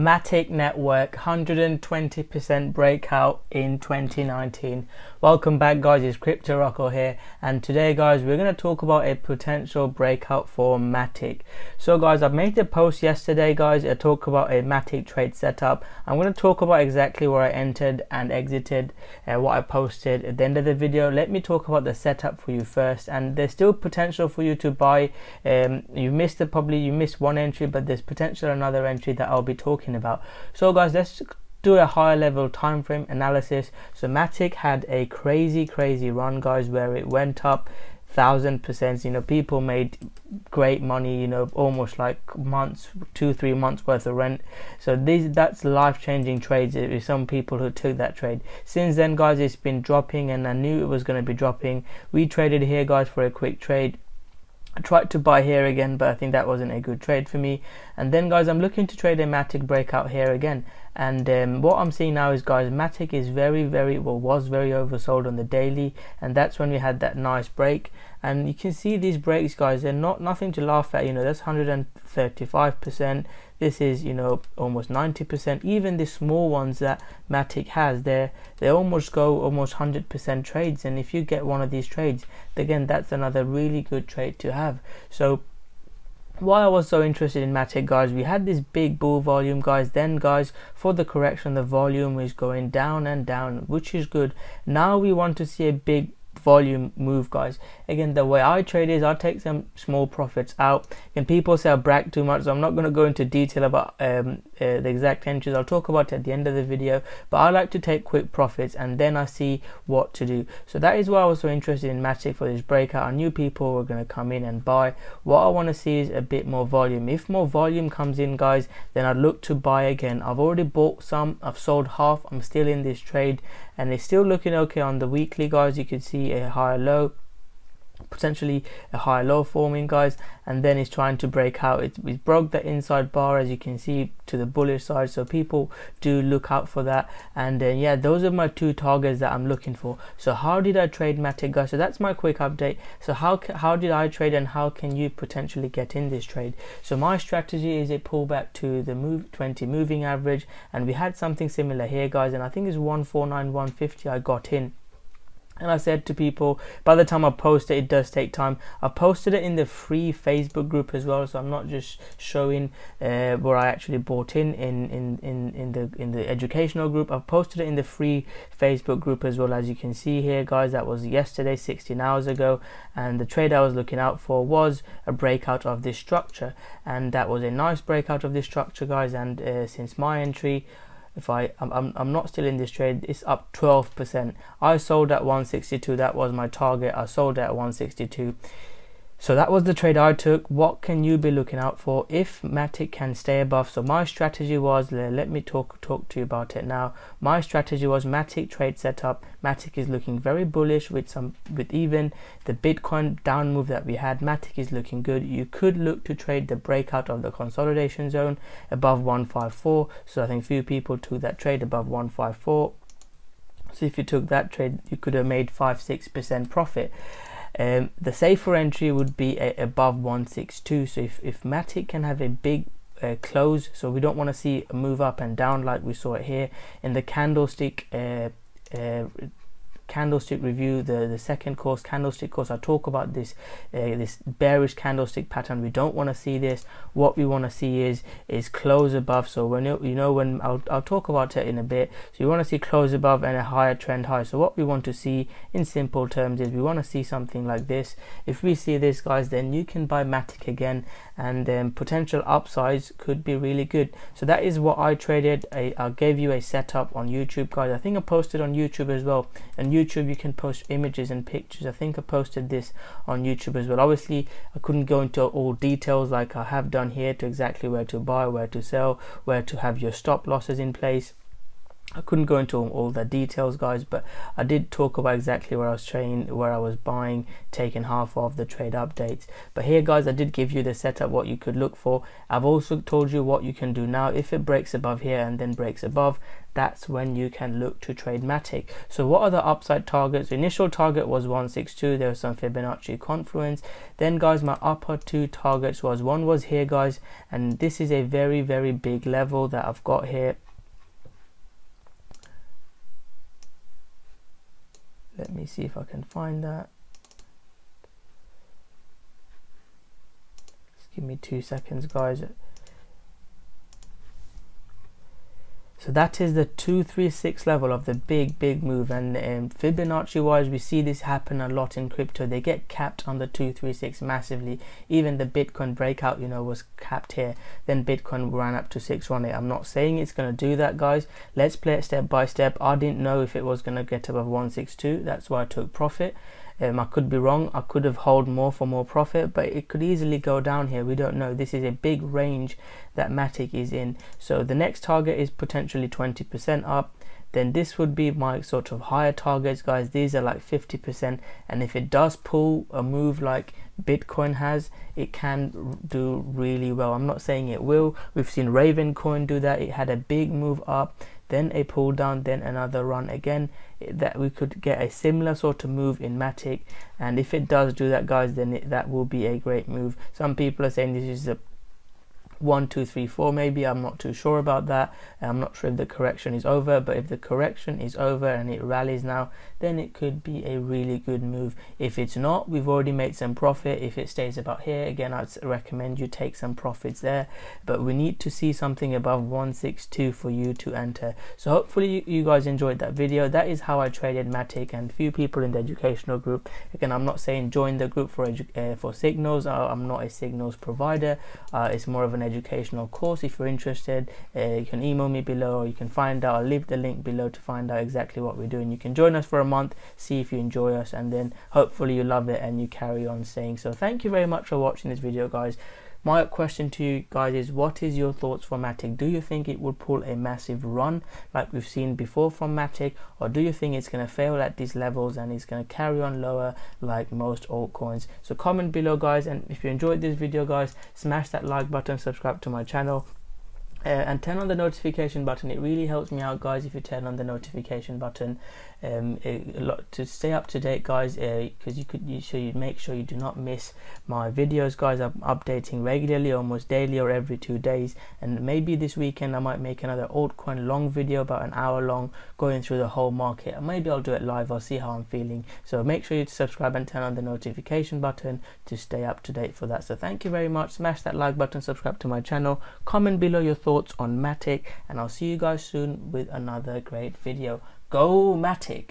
Matic Network 120% breakout in 2019. Welcome back guys, it's Crypto Rocko here and today guys we're going to talk about a potential breakout for Matic. So guys I've made a post yesterday guys, I talk about a Matic trade setup. I'm going to talk about exactly where I entered and exited, uh, what I posted at the end of the video. Let me talk about the setup for you first and there's still potential for you to buy. Um, you missed it probably, you missed one entry but there's potential another entry that I'll be talking talking about. So guys, let's do a higher level time frame analysis. So Matic had a crazy, crazy run, guys, where it went up thousand percent. You know, people made great money. You know, almost like months, two, three months worth of rent. So these, that's life changing trades. With some people who took that trade. Since then, guys, it's been dropping, and I knew it was going to be dropping. We traded here, guys, for a quick trade I tried to buy here again, but I think that wasn't a good trade for me. And then guys, I'm looking to trade a Matic breakout here again. And um, what I'm seeing now is guys, Matic is very, very, well, was very oversold on the daily. And that's when we had that nice break. And you can see these breaks, guys, they're not nothing to laugh at. You know, that's 135% this is you know almost 90% even the small ones that Matic has they they almost go almost 100% trades and if you get one of these trades again that's another really good trade to have so why I was so interested in Matic guys we had this big bull volume guys. Then guys for the correction the volume is going down and down which is good. Now we want to see a big volume move guys. Again the way i trade is i take some small profits out. And people say i brag too much so i'm not going to go into detail about um, uh, the exact entries i'll talk about at the end of the video but i like to take quick profits and then i see what to do. So that is why i was so interested in Matic for this breakout. I knew people were going to come in and buy. What i want to see is a bit more volume. If more volume comes in guys then i'd look to buy again. I've already bought some. I've sold half. I'm still in this trade and it's still looking okay on the weekly guys. You can see a higher low potentially a high low forming guys. And then it's trying to break out it, it broke the inside bar as you can see to the bullish side. So people do look out for that. And uh, yeah those are my two targets that i'm looking for. So how did i trade matic guys? So that's my quick update. So how how did i trade and how can you potentially get in this trade? So my strategy is a pullback to the move 20 moving average. And we had something similar here guys. And i think it's 149 150 i got in and I said to people, by the time I post it, it does take time. I posted it in the free Facebook group as well, so I'm not just showing uh, where I actually bought in in, in in in the in the educational group. I've posted it in the free Facebook group as well, as you can see here, guys. That was yesterday, 16 hours ago, and the trade I was looking out for was a breakout of this structure, and that was a nice breakout of this structure, guys. And uh, since my entry if I I'm, I'm not still in this trade it's up 12% I sold at 162 that was my target. I sold at 162 so that was the trade I took. What can you be looking out for if Matic can stay above? So my strategy was, let me talk talk to you about it now. My strategy was Matic trade setup. Matic is looking very bullish with some with even the Bitcoin down move that we had. Matic is looking good. You could look to trade the breakout of the consolidation zone above 154. So I think few people took that trade above 154. So if you took that trade, you could have made five six percent profit. Um, the safer entry would be above 162. So if, if Matic can have a big uh, close, so we don't want to see a move up and down like we saw it here in the candlestick uh, uh, candlestick review the the second course candlestick course i talk about this uh, this bearish candlestick pattern. We don't want to see this. What we want to see is is close above. So when you, you know when I'll, I'll talk about it in a bit. So you want to see close above and a higher trend high. So what we want to see in simple terms is we want to see something like this. If we see this guys then you can buy matic again and um, potential upsides could be really good. So that is what i traded. I, I gave you a setup on youtube guys. I think i posted on youtube as well. And YouTube you can post images and pictures. I think I posted this on YouTube as well. Obviously I couldn't go into all details like I have done here to exactly where to buy where to sell where to have your stop losses in place I couldn't go into all the details guys but I did talk about exactly where I was trading where I was buying taking half of the trade updates but here guys I did give you the setup what you could look for I've also told you what you can do now if it breaks above here and then breaks above that's when you can look to trade Matic. So what are the upside targets? Initial target was 162. There was some Fibonacci confluence. Then guys, my upper two targets was one was here guys, and this is a very, very big level that I've got here. Let me see if I can find that. Just give me two seconds guys. So that is the 236 level of the big, big move. And um, Fibonacci wise, we see this happen a lot in crypto. They get capped on the 236 massively. Even the Bitcoin breakout, you know, was capped here. Then Bitcoin ran up to 618. I'm not saying it's going to do that, guys. Let's play it step by step. I didn't know if it was going to get above 162. That's why I took profit. Um, I could be wrong. I could have held more for more profit, but it could easily go down here. We don't know. This is a big range that Matic is in. So the next target is potentially 20% up. Then this would be my sort of higher targets, guys. These are like 50%. And if it does pull a move like Bitcoin has, it can do really well. I'm not saying it will. We've seen Raven Coin do that. It had a big move up then a pull down then another run again eh, that we could get a similar sort of move in matic. And if it does do that guys then it, that will be a great move. Some people are saying this is a one two three four maybe. I'm not too sure about that. I'm not sure if the correction is over but if the correction is over and it rallies now then it could be a really good move. If it's not we've already made some profit. If it stays about here again i'd recommend you take some profits there. But we need to see something above 162 for you to enter. So hopefully you guys enjoyed that video. That is how i traded matic and few people in the educational group. Again i'm not saying join the group for uh, for signals. I'm not a signals provider. Uh, it's more of an educational course. If you're interested uh, you can email me below or you can find out i'll leave the link below to find out exactly what we're doing. You can join us for a month see if you enjoy us and then hopefully you love it and you carry on staying so. Thank you very much for watching this video guys my question to you guys is what is your thoughts for Matic? Do you think it would pull a massive run like we've seen before from Matic or do you think it's going to fail at these levels and it's going to carry on lower like most altcoins? So comment below guys and if you enjoyed this video guys smash that like button subscribe to my channel uh, and turn on the notification button. It really helps me out guys if you turn on the notification button. Um, it, to stay up to date guys because uh, you could you, so you make sure you do not miss my videos guys. I'm updating regularly almost daily or every two days. And maybe this weekend I might make another altcoin long video about an hour long going through the whole market. Maybe I'll do it live I'll see how I'm feeling. So make sure you subscribe and turn on the notification button to stay up to date for that. So thank you very much. Smash that like button subscribe to my channel. Comment below your thoughts on Matic and I'll see you guys soon with another great video Go Matic!